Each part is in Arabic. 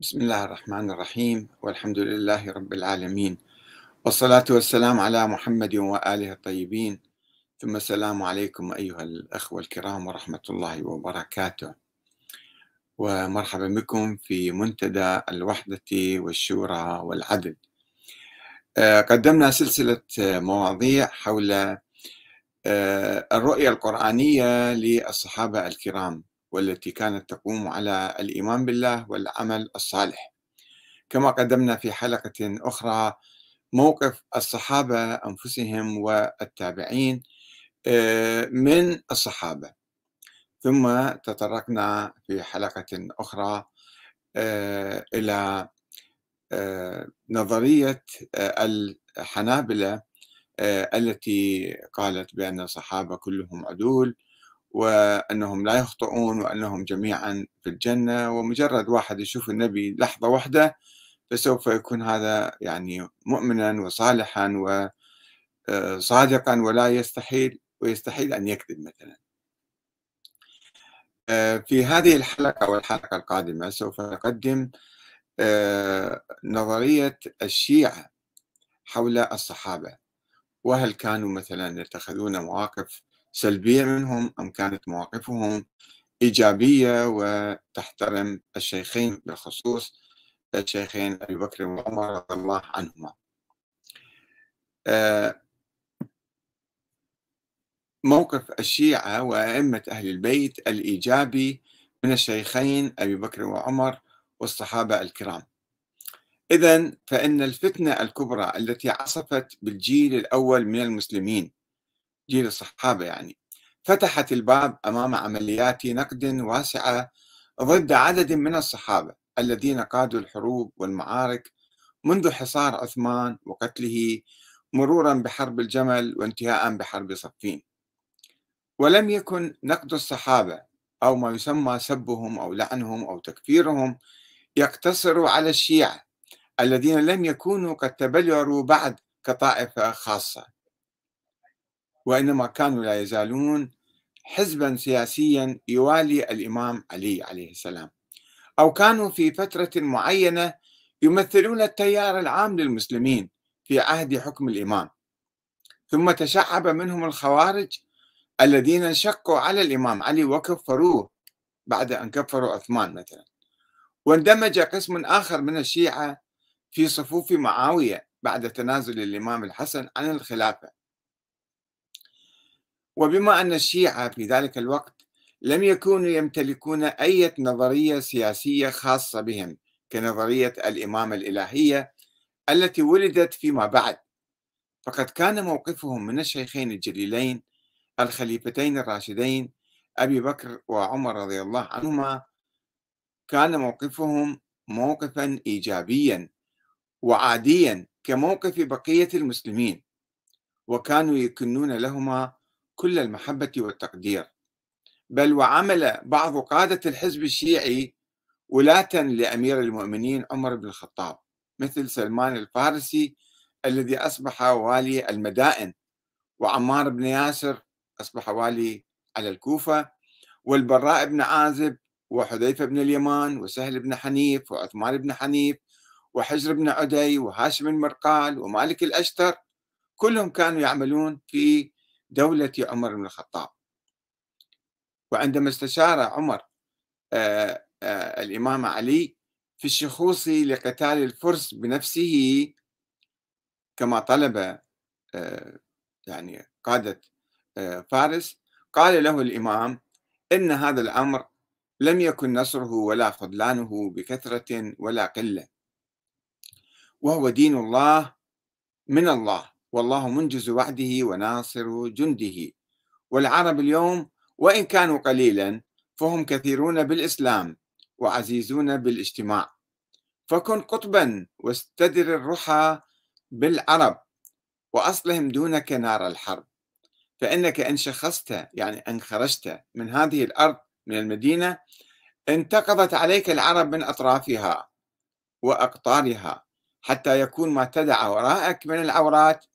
بسم الله الرحمن الرحيم والحمد لله رب العالمين والصلاة والسلام على محمد وآله الطيبين. ثم السلام عليكم أيها الأخوة الكرام ورحمة الله وبركاته. ومرحبا بكم في منتدى الوحدة والشورى والعدل. آه، قدمنا سلسلة مواضيع حول آه، الرؤية القرآنية للصحابة الكرام. والتي كانت تقوم على الإيمان بالله والعمل الصالح. كما قدمنا في حلقة أخرى موقف الصحابة أنفسهم والتابعين آه، من الصحابة. ثم تطرقنا في حلقة أخرى آه، إلى آه، نظرية الحنابلة التي قالت بأن الصحابة كلهم عدول وأنهم لا يخطئون وأنهم جميعا في الجنة ومجرد واحد يشوف النبي لحظة واحدة فسوف يكون هذا يعني مؤمنا وصالحا وصادقا آه، ولا يستحيل ويستحيل أن يكذب مثلا. آه، في هذه الحلقة والحلقة القادمة سوف نقدم آه، نظرية الشيعة حول الصحابة. وهل كانوا مثلا يتخذون مواقف سلبية منهم أم كانت مواقفهم إيجابية وتحترم الشيخين بالخصوص الشيخين أبي بكر وعمر رضي الله عنهما. آه، موقف الشيعة وأئمة أهل البيت الإيجابي من الشيخين أبي بكر وعمر والصحابة الكرام. إذا فإن الفتنة الكبرى التي عصفت بالجيل الأول من المسلمين جيل الصحابة يعني. فتحت الباب أمام عمليات نقد واسعة ضد عدد من الصحابة الذين قادوا الحروب والمعارك منذ حصار عثمان وقتله مرورا بحرب الجمل وانتهاء بحرب صفين. ولم يكن نقد الصحابة أو ما يسمى سبهم أو لعنهم أو تكفيرهم يقتصر على الشيعة الذين لم يكونوا قد تبلوروا بعد كطائفة خاصة. وإنما كانوا لا يزالون حزبا سياسيا يوالي الإمام علي عليه السلام. أو كانوا في فترة معينة يمثلون التيار العام للمسلمين في عهد حكم الإمام. ثم تشعب منهم الخوارج الذين انشقوا على الإمام علي وكفروه بعد أن كفروا عثمان مثلا. واندمج قسم آخر من الشيعة في صفوف معاوية بعد تنازل الإمام الحسن عن الخلافة. وبما أن الشيعة في ذلك الوقت لم يكونوا يمتلكون أي نظرية سياسية خاصة بهم كنظرية الإمامة الإلهية التي ولدت فيما بعد. فقد كان موقفهم من الشيخين الجليلين الخليفتين الراشدين أبي بكر وعمر رضي الله عنهما كان موقفهم موقفا إيجابيا وعاديا كموقف بقية المسلمين وكانوا يكنون لهما كل المحبة والتقدير. بل وعمل بعض قادة الحزب الشيعي ولاة لأمير المؤمنين عمر بن الخطاب مثل سلمان الفارسي الذي أصبح والي المدائن وعمار بن ياسر أصبح والي على الكوفة والبراء بن عازب وحذيفة بن اليمان وسهل بن حنيف وعثمان بن حنيف وحجر بن عدي وهاشم المرقال ومالك الأشتر كلهم كانوا يعملون في دولة عمر بن الخطاب. وعندما استشار عمر آه، آه، الإمام علي في الشخوص لقتال الفرس بنفسه كما طلب آه، يعني قادة فارس قال له الإمام إن هذا الأمر لم يكن نصره ولا خذلانه بكثرة ولا قلة وهو دين الله من الله. والله منجز وعده وناصر جنده. والعرب اليوم وإن كانوا قليلا فهم كثيرون بالإسلام وعزيزون بالاجتماع. فكن قطبا واستدر الرحى بالعرب وأصلهم دونك نار الحرب. فإنك إن شخصت يعني إن خرجت من هذه الأرض من المدينة انتقضت عليك العرب من أطرافها وأقطارها حتى يكون ما تدع وراءك من العورات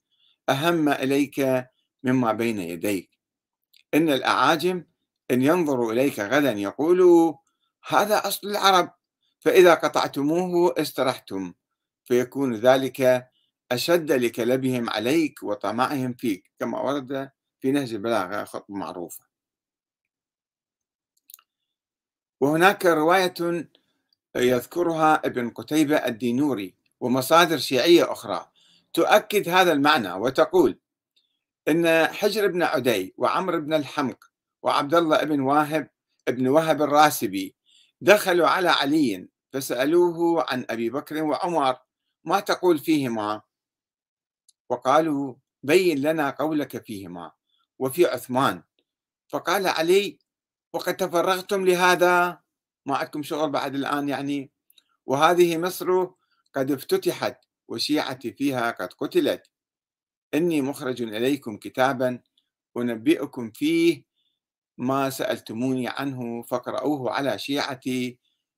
أهم إليك مما بين يديك. إن الأعاجم إن ينظروا إليك غدا يقولوا هذا أصل العرب فإذا قطعتموه استرحتم فيكون ذلك أشد لكلبهم عليك وطمعهم فيك. كما ورد في نهج البلاغة خطبة معروفة. وهناك رواية يذكرها ابن قتيبة الدينوري ومصادر شيعية أخرى. تؤكد هذا المعنى وتقول إن حجر بن عدي وعمر بن الحمق وعبد الله بن واهب ابن وهب الراسبي دخلوا على علي فسألوه عن أبي بكر وعمر ما تقول فيهما؟ وقالوا بين لنا قولك فيهما وفي عثمان. فقال علي وقد تفرغتم لهذا؟ ما عندكم شغل بعد الآن يعني؟ وهذه مصر قد افتتحت وشيعتي فيها قد قتلت إني مخرج إليكم كتابا أنبئكم فيه ما سألتموني عنه فاقرأوه على شيعتي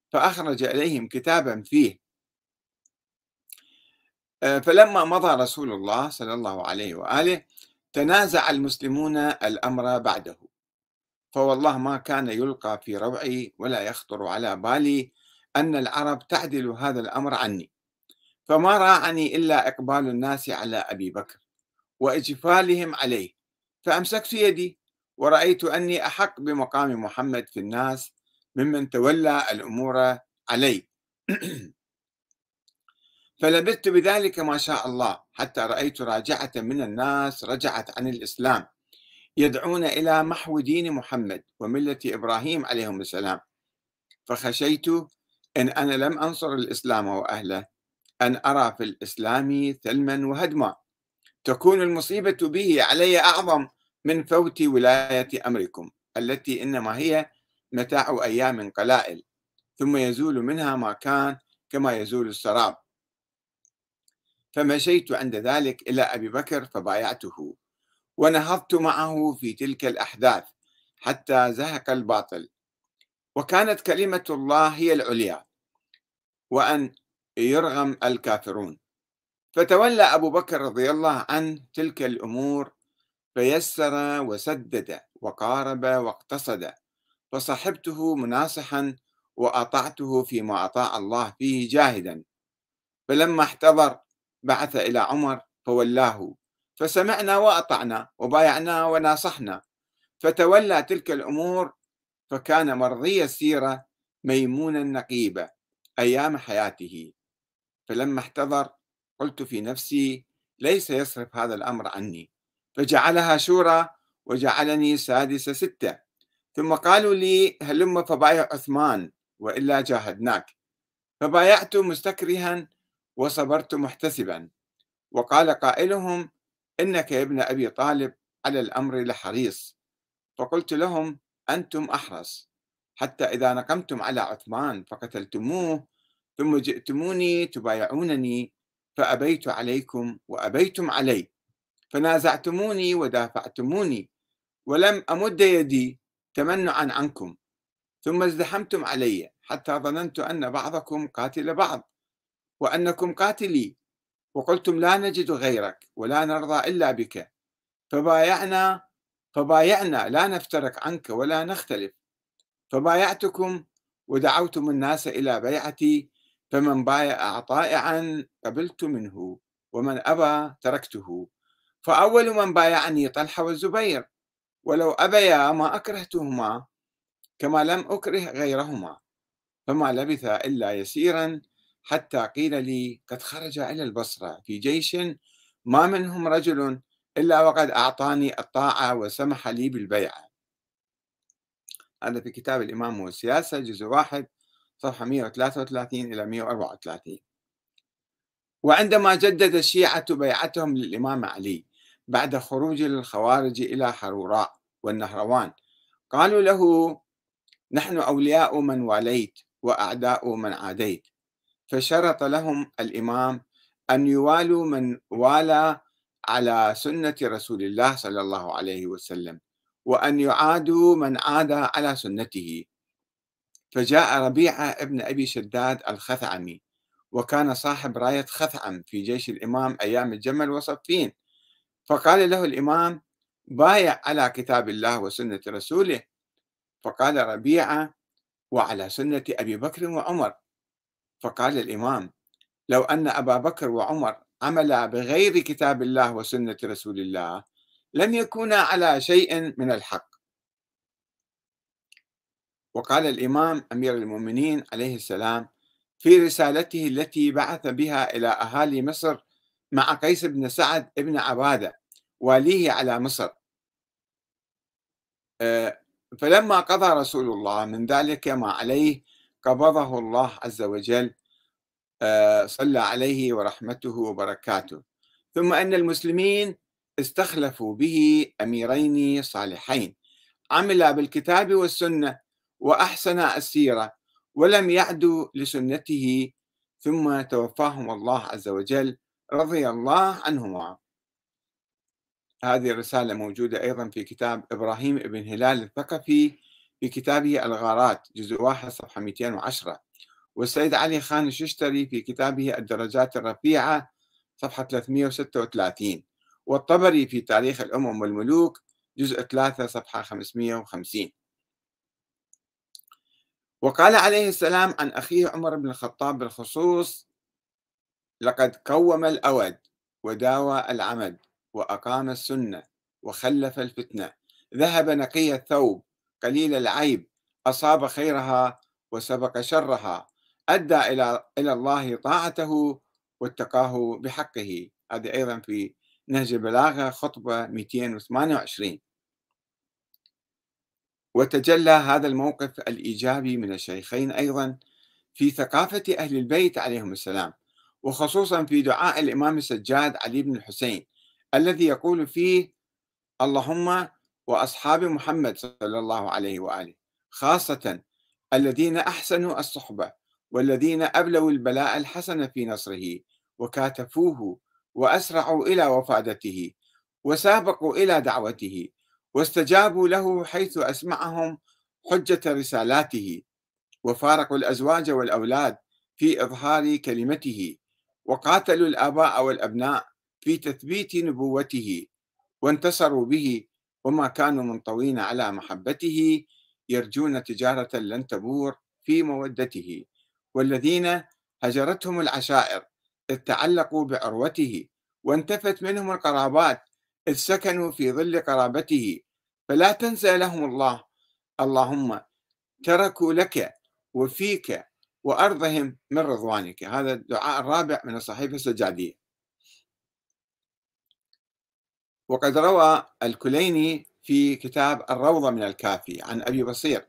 فأخرج إليهم كتابا فيه. آه، فلما مضى رسول الله صلى الله عليه وآله تنازع المسلمون الأمر بعده. فوالله ما كان يلقى في روعي ولا يخطر على بالي أن العرب تعدل هذا الأمر عني. فما راعني إلا إقبال الناس على أبي بكر وإجفالهم عليه. فأمسكت يدي ورأيت أني أحق بمقام محمد في الناس ممن تولى الأمور علي. فلبثت بذلك ما شاء الله حتى رأيت راجعة من الناس رجعت عن الإسلام يدعون إلى محو دين محمد وملة إبراهيم عليهم السلام. فخشيت إن أنا لم أنصر الإسلام وأهله أن أرى في الإسلام ثلما وهدما. تكون المصيبة به علي أعظم من فوت ولاية أمركم التي إنما هي متاع أيام قلائل ثم يزول منها ما كان كما يزول السراب. فمشيت عند ذلك إلى أبي بكر فبايعته ونهضت معه في تلك الأحداث حتى زهق الباطل. وكانت كلمة الله هي العليا وأن يرغم الكافرون. فتولى أبو بكر رضي الله عنه تلك الأمور فيسر وسدد وقارب واقتصد فصحبته مناصحا وأطعته فيما أطاع الله فيه جاهدا. فلما احتضر بعث إلى عمر فولاه فسمعنا وأطعنا وبايعنا وناصحنا. فتولى تلك الأمور فكان مرضي السيرة ميمونا نقيبا أيام حياته. فلما احتضر قلت في نفسي ليس يصرف هذا الأمر عني. فجعلها شورى وجعلني سادس ستة. ثم قالوا لي هلم فبايع عثمان وإلا جاهدناك. فبايعت مستكرها وصبرت محتسبا. وقال قائلهم إنك يا ابن أبي طالب على الأمر لحريص. فقلت لهم أنتم أحرص. حتى إذا نقمتم على عثمان فقتلتموه ثم جئتموني تبايعونني فأبيت عليكم وأبيتم علي. فنازعتموني ودافعتموني ولم أمد يدي تمنعا عنكم. ثم ازدحمتم علي حتى ظننت أن بعضكم قاتل بعض وأنكم قاتلي. وقلتم لا نجد غيرك ولا نرضى إلا بك. فبايعنا فبايعنا لا نفترق عنك ولا نختلف. فبايعتكم ودعوتم الناس إلى بيعتي فمن بايع طائعا قبلت منه ومن أبى تركته. فأول من بايعني طلحة والزبير ولو أبيا ما أكرهتهما كما لم أكره غيرهما. فما لبث إلا يسيرا حتى قيل لي قد خرج إلى البصرة في جيش ما منهم رجل إلا وقد أعطاني الطاعة وسمح لي بالبيعة هذا في كتاب الإمام والسياسة جزء واحد. صفحة 133 إلى 134 وعندما جدد الشيعة بيعتهم للإمام علي بعد خروج الخوارج إلى حروراء والنهروان قالوا له نحن أولياء من واليت وأعداء من عاديت. فشرط لهم الإمام أن يوالوا من والى على سنة رسول الله صلى الله عليه وسلم وأن يعادوا من عاد على سنته. فجاء ربيعة ابن أبي شداد الخثعمي وكان صاحب راية خثعم في جيش الإمام أيام الجمل وصفين. فقال له الإمام بايع على كتاب الله وسنة رسوله فقال ربيعة وعلى سنة أبي بكر وعمر فقال الإمام لو أن أبا بكر وعمر عملا بغير كتاب الله وسنة رسول الله لم يكونا على شيء من الحق وقال الإمام أمير المؤمنين عليه السلام في رسالته التي بعث بها إلى أهالي مصر مع قيس بن سعد بن عبادة واليه على مصر. آه، فلما قضى رسول الله من ذلك ما عليه قبضه الله عز وجل آه، صلى عليه ورحمته وبركاته. ثم أن المسلمين استخلفوا به أميرين صالحين. عملا بالكتاب والسنة وأحسن السيرة ولم يعدوا لسنته ثم توفاهم الله عز وجل رضي الله عنهما. هذه الرسالة موجودة أيضا في كتاب إبراهيم بن هلال الثقفي في كتابه الغارات جزء واحد صفحة 210 والسيد علي خان الششتري في كتابه الدرجات الرفيعة صفحة 336 والطبري في تاريخ الأمم والملوك جزء 3 صفحة 550 وقال عليه السلام عن أخيه عمر بن الخطاب بالخصوص لقد قوم الأود وداوى العمد وأقام السنة وخلف الفتنة. ذهب نقي الثوب قليل العيب أصاب خيرها وسبق شرها. أدى إلى إلى الله طاعته واتقاه بحقه. هذه أيضا في نهج البلاغة خطبة 228 وتجلى هذا الموقف الإيجابي من الشيخين أيضا في ثقافة أهل البيت عليهم السلام وخصوصا في دعاء الإمام السجاد علي بن الحسين الذي يقول فيه اللهم وأصحاب محمد صلى الله عليه وآله خاصة الذين أحسنوا الصحبة والذين أبلوا البلاء الحسن في نصره وكاتفوه وأسرعوا إلى وفادته وسابقوا إلى دعوته واستجابوا له حيث أسمعهم حجة رسالاته وفارقوا الأزواج والأولاد في إظهار كلمته وقاتلوا الآباء والأبناء في تثبيت نبوته وانتصروا به وما كانوا منطوين على محبته يرجون تجارة لن تبور في مودته والذين هجرتهم العشائر إذ تعلقوا بعروته وانتفت منهم القرابات إذ سكنوا في ظل قرابته فلا تنسى لهم الله. اللهم تركوا لك وفيك وأرضهم من رضوانك. هذا الدعاء الرابع من الصحيفة السجادية. وقد روى الكليني في كتاب الروضة من الكافي عن أبي بصير.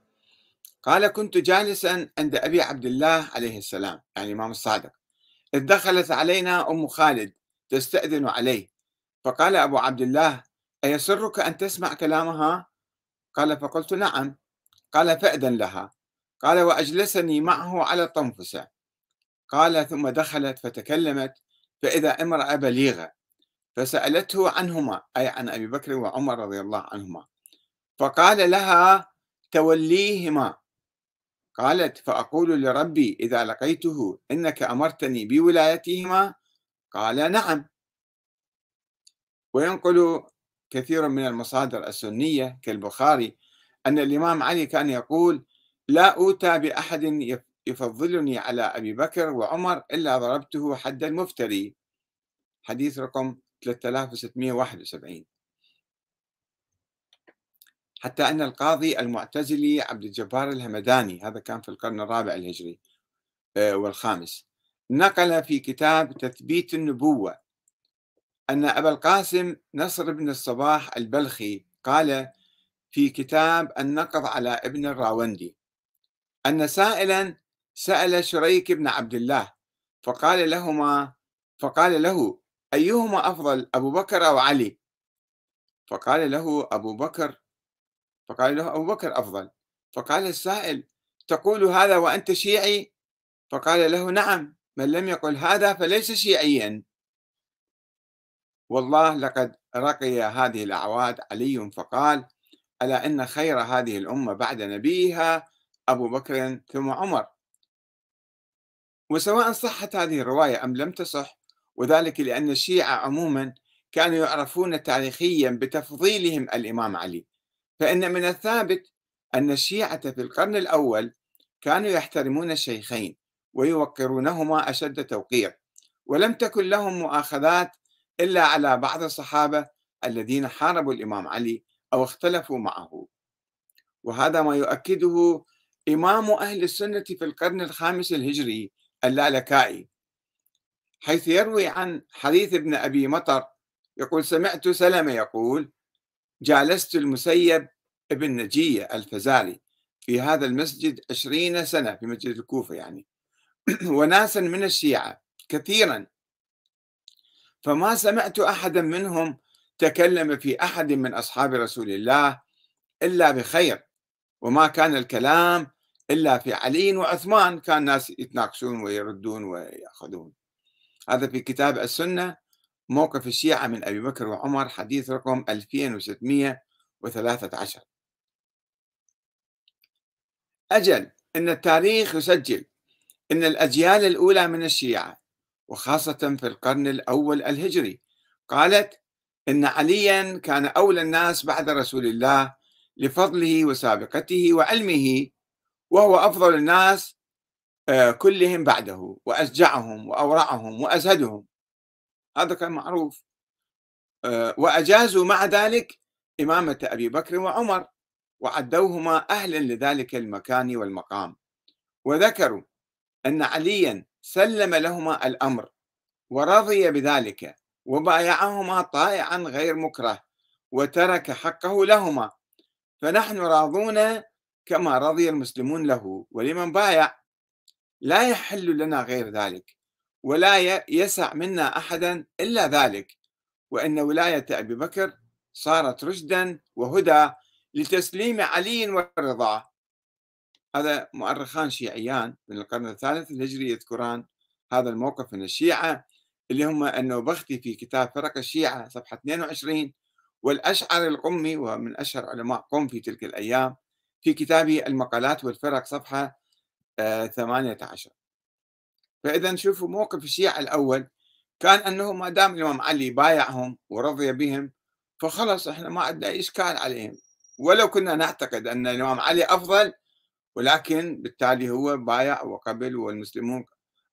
قال كنت جالسا عند أبي عبد الله عليه السلام يعني الإمام الصادق. إذ دخلت علينا أم خالد تستأذن عليه. فقال أبو عبد الله أيسرك أن تسمع كلامها؟ قال فقلت نعم. قال فأذن لها. قال وأجلسني معه على الطنفسة قال ثم دخلت فتكلمت فإذا امرأة بليغة. فسألته عنهما أي عن أبي بكر وعمر رضي الله عنهما. فقال لها توليهما. قالت فأقول لربي إذا لقيته إنك أمرتني بولايتهما؟ قال نعم. وينقل كثير من المصادر السنية كالبخاري أن الإمام علي كان يقول لا أوتى بأحد يفضلني على أبي بكر وعمر إلا ضربته حد المفتري. حديث رقم 3671 حتى أن القاضي المعتزلي عبد الجبار الهمداني هذا كان في القرن الرابع الهجري آه، والخامس نقل في كتاب تثبيت النبوة أن أبا القاسم نصر بن الصباح البلخي قال في كتاب النقض على ابن الراوندي أن سائلا سأل شريك بن عبد الله فقال لهما فقال له أيهما أفضل أبو بكر أو علي؟ فقال له أبو بكر فقال له أبو بكر أفضل. فقال السائل تقول هذا وأنت شيعي؟ فقال له نعم من لم يقل هذا فليس شيعيا. والله لقد رقي هذه الأعواد علي فقال ألا إن خير هذه الأمة بعد نبيها أبو بكر ثم عمر. وسواء صحت هذه الرواية أم لم تصح وذلك لأن الشيعة عموما كانوا يعرفون تاريخيا بتفضيلهم الإمام علي. فإن من الثابت أن الشيعة في القرن الأول كانوا يحترمون الشيخين ويوقرونهما أشد توقير ولم تكن لهم مؤاخذات إلا على بعض الصحابة الذين حاربوا الإمام علي أو اختلفوا معه. وهذا ما يؤكده إمام أهل السنة في القرن الخامس الهجري اللالكائي. حيث يروي عن حديث ابن أبي مطر يقول سمعت سلمة يقول جالست المسيب ابن نجية الفزاري في هذا المسجد عشرين سنة في مسجد الكوفة يعني. وناسا من الشيعة كثيرا فما سمعت أحدا منهم تكلم في أحد من أصحاب رسول الله إلا بخير وما كان الكلام إلا في علي وعثمان كان الناس يتناقشون ويردون ويأخذون. هذا في كتاب السنة موقف الشيعة من أبي بكر وعمر حديث رقم 2613 أجل أن التاريخ يسجل أن الأجيال الأولى من الشيعة وخاصة في القرن الأول الهجري. قالت إن عليا كان أولى الناس بعد رسول الله لفضله وسابقته وعلمه وهو أفضل الناس آه، كلهم بعده وأشجعهم وأورعهم وأزهدهم. هذا كان معروف. آه، وأجازوا مع ذلك إمامة أبي بكر وعمر وعدوهما أهلا لذلك المكان والمقام. وذكروا أن عليا سلم لهما الأمر ورضي بذلك وبايعهما طائعا غير مكره وترك حقه لهما. فنحن راضون كما رضي المسلمون له ولمن بايع لا يحل لنا غير ذلك ولا يسع منا احدا إلا ذلك. وإن ولاية أبي بكر صارت رشدا وهدى لتسليم علي والرضا. هذا مؤرخان شيعيان من القرن الثالث الهجري يذكران هذا الموقف من الشيعة اللي هم النوبختي في كتاب فرق الشيعة صفحة 22 والأشعر القمي ومن أشهر علماء قم في تلك الأيام في كتابه المقالات والفرق صفحة 18 آه، فإذا شوفوا موقف الشيعة الأول كان أنه ما دام الإمام علي بايعهم ورضي بهم فخلص إحنا ما عندنا إشكال عليهم. ولو كنا نعتقد أن الإمام علي أفضل ولكن بالتالي هو بايع وقبل والمسلمون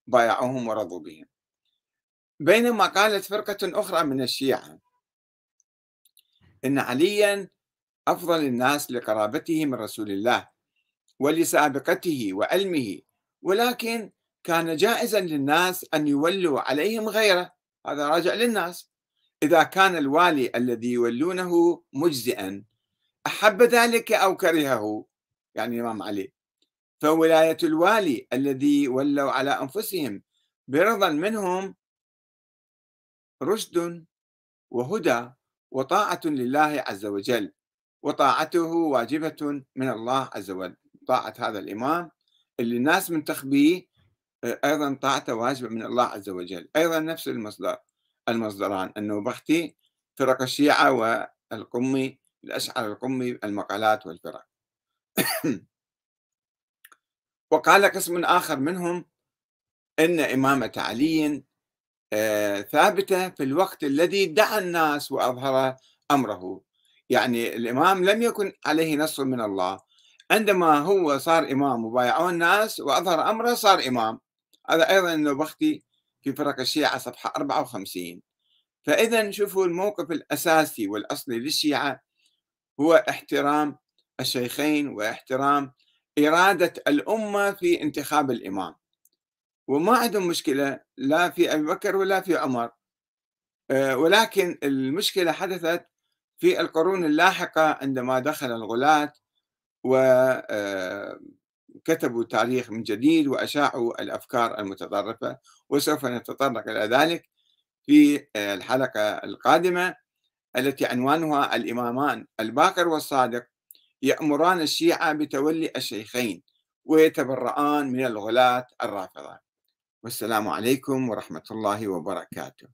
بايعوهم ورضوا بهم. بينما قالت فرقة أخرى من الشيعة. إن عليا أفضل الناس لقرابته من رسول الله ولسابقته وعلمه ولكن كان جائزا للناس أن يولوا عليهم غيره. هذا راجع للناس. إذا كان الوالي الذي يولونه مجزئا أحب ذلك أو كرهه؟ يعني الإمام علي. فولاية الوالي الذي ولوا على أنفسهم برضا منهم رشد وهدى وطاعة لله عز وجل وطاعته واجبة من الله عز وجل. طاعة هذا الإمام اللي الناس منتخبيه أيضا طاعته واجبة من الله عز وجل. أيضا نفس المصدر المصدران النوبختي فرق الشيعة والقمي الأشعر القمي المقالات والفرق. وقال قسم آخر منهم أن إمامة علي آه، ثابتة في الوقت الذي دعا الناس وأظهر أمره. يعني الإمام لم يكن عليه نص من الله. عندما هو صار إمام وبايعوه الناس وأظهر أمره صار إمام. هذا أيضا النوبختي في فرق الشيعة صفحة 54 فإذا شوفوا الموقف الأساسي والأصلي للشيعة. هو احترام الشيخين واحترام إرادة الأمة في انتخاب الإمام. وما عندهم مشكلة لا في أبي بكر ولا في عمر. آه، ولكن المشكلة حدثت في القرون اللاحقة عندما دخل الغلاة وكتبوا آه، تاريخ من جديد وأشاعوا الأفكار المتطرفة وسوف نتطرق إلى ذلك في آه، الحلقة القادمة التي عنوانها الإمامان الباقر والصادق. يأمران الشيعة بتولي الشيخين ويتبرعان من الغلاة الرافضة. والسلام عليكم ورحمة الله وبركاته.